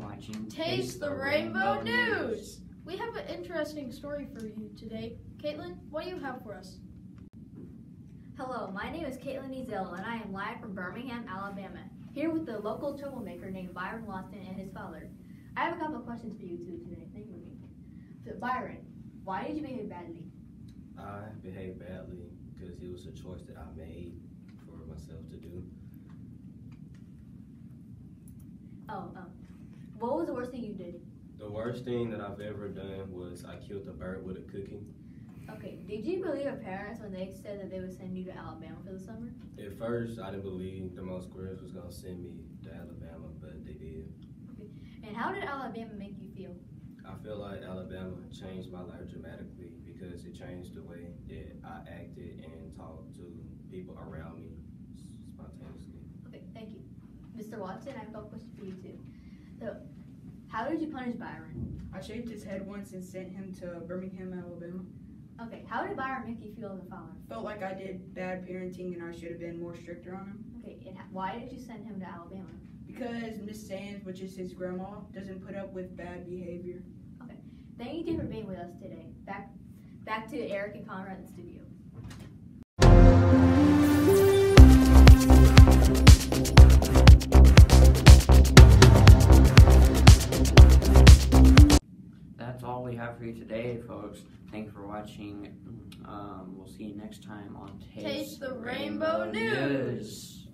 watching Taste the Rainbow News. We have an interesting story for you today. Caitlin, what do you have for us? Hello, my name is Caitlin Ezel, and I am live from Birmingham, Alabama, here with the local troublemaker named Byron Watson and his father. I have a couple of questions for you two today. Thank you. So, Byron, why did you behave badly? I behaved badly because it was a choice that I made for myself to do. Oh, um, what was the worst thing you did? The worst thing that I've ever done was I killed a bird with a cookie. Okay, did you believe your parents when they said that they would send you to Alabama for the summer? At first, I didn't believe the most squares was gonna send me to Alabama, but they did. Okay. And how did Alabama make you feel? I feel like Alabama changed my life dramatically because it changed the way that I acted and talked to people around me spontaneously. Okay, thank you. Mr. Watson, I have a couple questions for you too. So, how did you punish Byron? I shaved his head once and sent him to Birmingham, Alabama. Okay, how did Byron make you feel as a father? Felt like I did bad parenting and I should have been more stricter on him. Okay, and why did you send him to Alabama? Because Miss Sands, which is his grandma, doesn't put up with bad behavior. Okay, thank you for being with us today. Back, back to Eric and Conrad in the studio. Have for you today, folks. Thank you for watching. Um, we'll see you next time on Taste, Taste the Rainbow News. News.